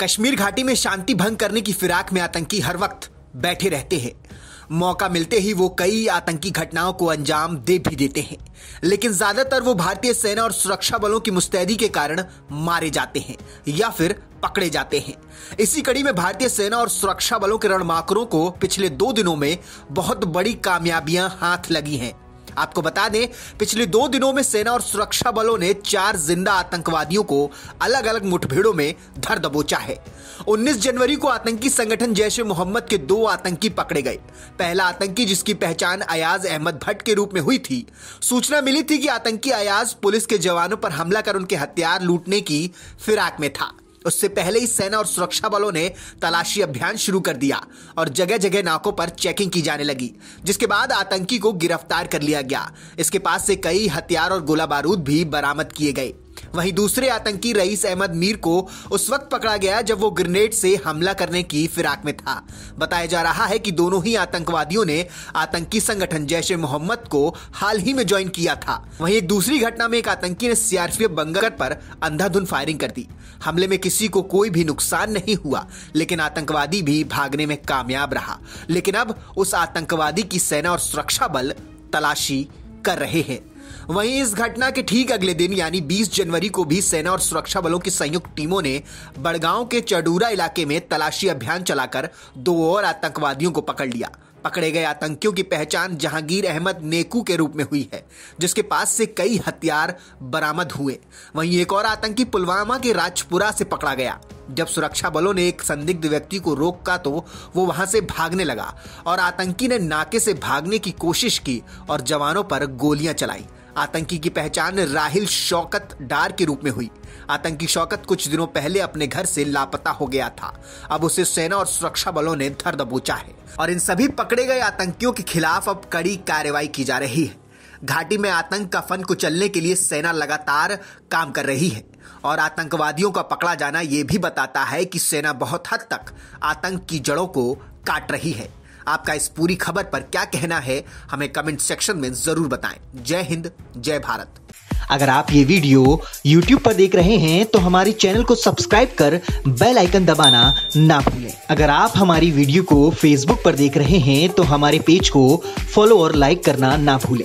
कश्मीर घाटी में शांति भंग करने की फिराक में आतंकी हर वक्त बैठे रहते हैं। मौका मिलते ही वो कई आतंकी घटनाओं को अंजाम दे भी देते हैं। लेकिन ज़्यादातर वो भारतीय सेना और सुरक्षा बलों की मुस्तैदी के कारण मारे जाते हैं या फिर पकड़े जाते हैं। इसी कड़ी में भारतीय सेना और सुरक्षा बलों के रणमाकरों को पिछले दो दिनों में बहुत बड़ी कामयाबियाँ हाथ लगी हैं। आपको बता दें, पिछले दो दिनों में सेना और सुरक्षा बलों ने चार ज़िंदा आतंकवादियों को अलग अलग मुठभेड़ों में धर दबोचा है। 19 जनवरी को आतंकी संगठन जैश ए मोहम्मद के दो आतंकी पकड़े गए। पहला आतंकी, जिसकी पहचान अयाज अहमद भट्ट के रूप में हुई थी। सूचना मिली थी कि आतंकी अयाज पुलिस के जवानों पर हमला कर उनके हथियार लूटने की फिराक में था। उससे पहले ही सेना और सुरक्षा बलों ने तलाशी अभियान शुरू कर दिया और जगह जगह नाकों पर चेकिंग की जाने लगी, जिसके बाद आतंकी को गिरफ़्तार कर लिया गया। इसके पास से कई हथियार और गोला बारूद भी बरामद किए गए। वहीं दूसरे आतंकी रईस अहमद मीर को उस वक्त पकड़ा गया जब वो ग्रेनेड से हमला करने की फिराक में था। बताया जा रहा है कि दोनों ही आतंकवादियों ने आतंकी संगठन जैश ए मोहम्मद को हाल ही में ज्वाइन किया था। वहीं एक दूसरी घटना में एक आतंकी ने सीआरपीएफ बंगर पर अंधाधुंध फायरिंग कर दी। हमले में किसी को कोई भी नुकसान नहीं हुआ, लेकिन आतंकवादी भी भागने में कामयाब रहा। लेकिन अब उस आतंकवादी की सेना और सुरक्षा बल तलाशी कर रहे हैं। वहीं इस घटना के ठीक अगले दिन, यानी 20 जनवरी को भी सेना और सुरक्षा बलों की संयुक्त टीमों ने बड़गांव के चडूरा इलाके में तलाशी अभियान चलाकर दो और आतंकवादियों को पकड़ लिया। पकड़े गए आतंकियों की पहचान जहांगीर अहमद नेकू के रूप में हुई है, जिसके पास से कई हथियार बरामद हुए। वहीं एक और आतंकी पुलवामा के राजपुरा से पकड़ा गया। जब सुरक्षा बलों ने एक संदिग्ध व्यक्ति को रोका तो वो वहाँ से भागने लगा और आतंकी ने नाके से भागने की कोशिश की और जवानों पर गोलियाँ चलाई। आतंकी की पहचान राहिल शौकत डार के रूप में हुई। आतंकी शौकत कुछ दिनों पहले अपने घर से लापता हो गया था। अब उसे सेना और सुरक्षा बलों ने धर दबोचा है और इन सभी पकड़े गए आतंकियों के खिलाफ अब कड़ी कार्रवाई की जा रही है। घाटी में आतंक का फन कुचलने के लिए सेना लगातार काम कर रही है और आतंकवादियों का पकड़ा जाना यह भी बताता है कि सेना बहुत हद तक आतंक की जड़ों को काट रही है। आपका इस पूरी खबर पर क्या कहना है, हमें कमेंट सेक्शन में ज़रूर बताएँ। जय हिंद, जय भारत। अगर आप ये वीडियो YouTube पर देख रहे हैं तो हमारे चैनल को सब्सक्राइब कर बेल आइकन दबाना ना भूलें। अगर आप हमारी वीडियो को Facebook पर देख रहे हैं तो हमारे पेज को फॉलो और लाइक करना ना भूलें।